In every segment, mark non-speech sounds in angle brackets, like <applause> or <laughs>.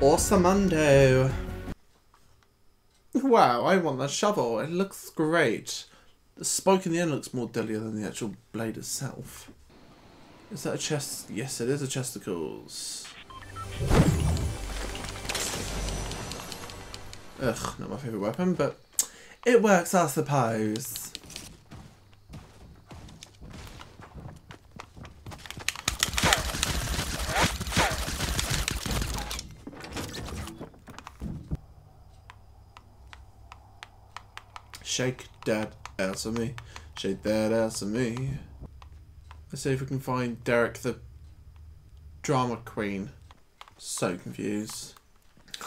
Awesomundo. Wow, I want that shovel. It looks great. The spike in the end looks more deadlier than the actual blade itself. Is that a chest? Yes, it is a chesticles. Ugh, not my favourite weapon, but it works, I suppose. Shake that ass of me. Shake that ass of me. Let's see if we can find Derek the drama queen. So confused.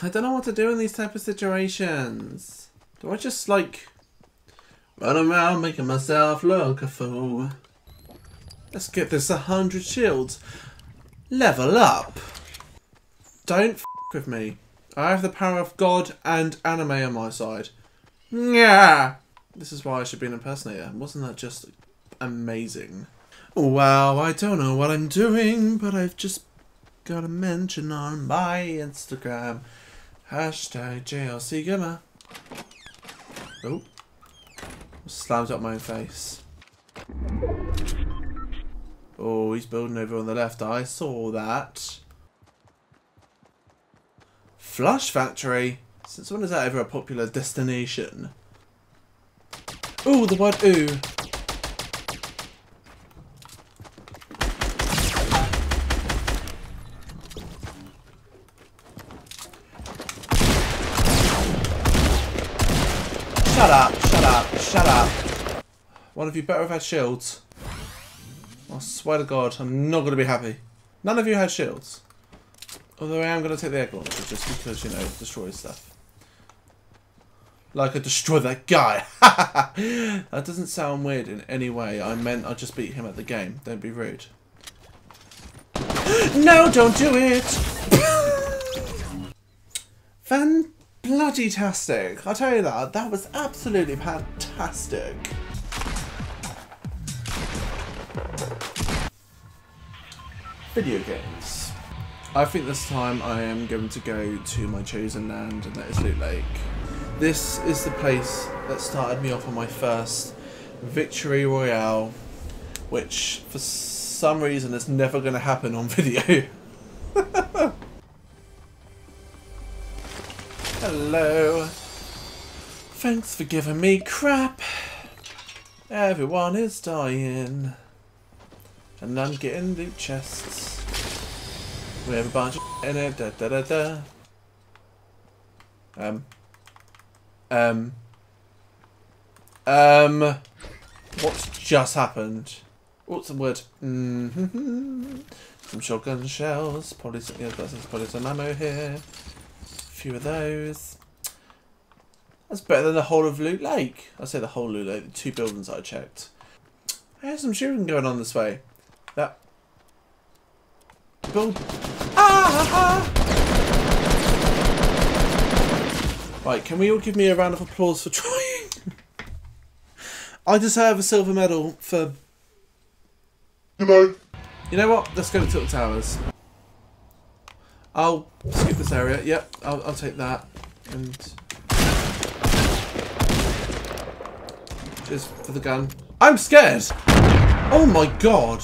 I don't know what to do in these type of situations. Do I just like run around making myself look a fool? Let's get this a hundred shields. Level up. Don't f with me. I have the power of God and anime on my side. Yeah. This is why I should be an impersonator. Wasn't that just amazing? Wow, I don't know what I'm doing, but I've just got a mention on my Instagram. Hashtag JLC Gimmer. Oh. Slammed up my own face. Oh, he's building over on the left. I saw that. Flush Factory. Since when is that ever a popular destination? Ooh, the word ooh. Shut up, shut up, shut up. One of you better have had shields. I swear to God, I'm not going to be happy. None of you had shields. Although I am going to take the egg launcher just because, you know, it destroys stuff. Like I destroy that guy. <laughs> that doesn't sound weird in any way. I meant I just beat him at the game. Don't be rude. <gasps> no, don't do it! <laughs> Fan bloody tastic. I tell you that, that was absolutely fantastic. Video games. I think this time I am going to go to my chosen land and that is Loot Lake. This is the place that started me off on my first Victory Royale, which for some reason is never going to happen on <laughs> video. Hello. Thanks for giving me crap. Everyone is dying. And I'm getting loot chests. We have a bunch of in it. Da, da, da, da. Um. Um. Um. What's just happened? What's the word? Mm -hmm. Some shotgun shells. Probably, some, yeah, some, probably some ammo here. A few of those. That's better than the whole of Loot Lake. I say the whole Loot Lake, the two buildings I checked. There's some shooting going on this way. That build. Ah! Right, can we all give me a round of applause for <laughs> trying? I deserve a silver medal for. You know. You know what? Let's go to Tilted Towers. I'll skip this area. Yep, I'll, I'll take that. And. Just for the gun. I'm scared! Oh my god!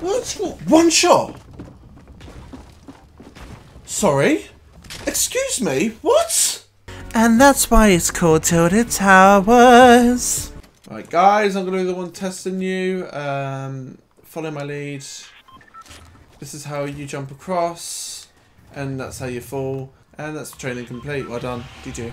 What? One shot? Sorry? Excuse me? What? And that's why it's called Tilted Towers. Right, guys, I'm going to be the one testing you. Um, follow my lead. This is how you jump across. And that's how you fall. And that's training complete. Well done. GG.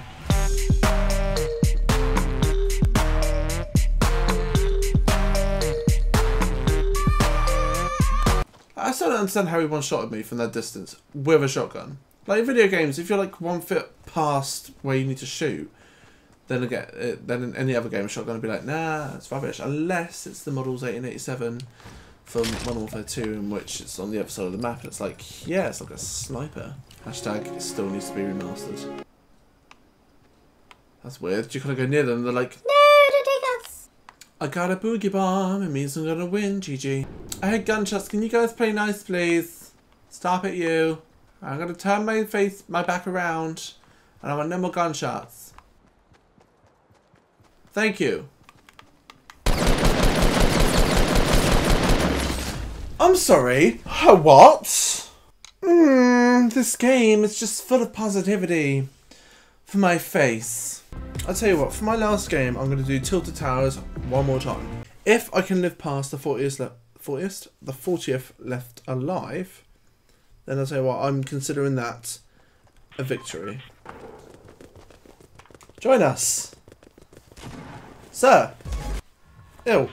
I still don't understand how he one shot at me from that distance with a shotgun. Like in video games, if you're like one foot past where you need to shoot, then again, uh, then in any other game, a shotgun would be like, nah, it's rubbish. Unless it's the Models 1887 from Modern Warfare 2, in which it's on the other side of the map, and it's like, yeah, it's like a sniper. Hashtag still needs to be remastered. That's weird. You kind of go near them, and they're like, No. I got a boogie bomb. It means I'm gonna win, GG. I heard gunshots. Can you guys play nice, please? Stop it, you. I'm gonna turn my face, my back around, and I want no more gunshots. Thank you. I'm sorry. What? Hmm, this game is just full of positivity for my face. I'll tell you what, for my last game, I'm going to do Tilted Towers one more time. If I can live past the 40th, le 40th, the 40th left alive, then I'll tell you what, I'm considering that a victory. Join us. Sir. Ew.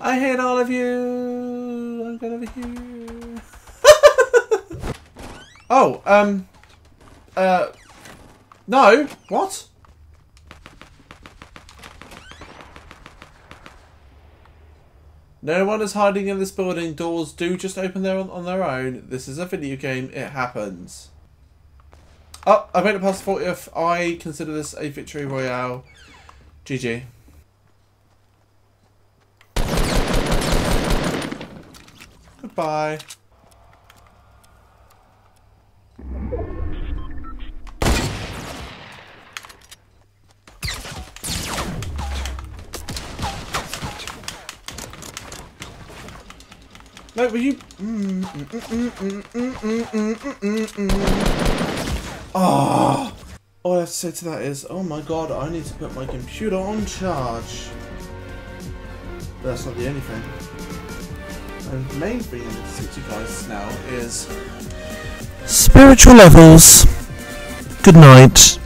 I hate all of you. I'm going over here. <laughs> oh, um. Uh. No. What? No one is hiding in this building. Doors do just open there on, on their own. This is a video game. It happens. Oh, I made it past 40th. I consider this a victory royale. GG. Goodbye. No, were you? Oh. All I have to say to that is, oh my god, I need to put my computer on charge. But that's not the only thing. And the main thing I need to say to you guys now is... Spiritual levels. Good night.